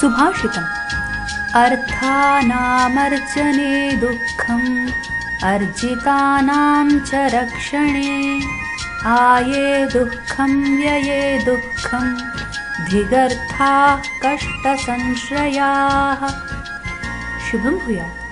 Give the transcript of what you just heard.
सुभाषितम्। अर्थानामर्चने दुःखम् अर्जितानां च रक्षणे। आये दुःखं व्यये दुःखं धिगर्थाः कष्टसंश्रयाः। शुभं भूयात्।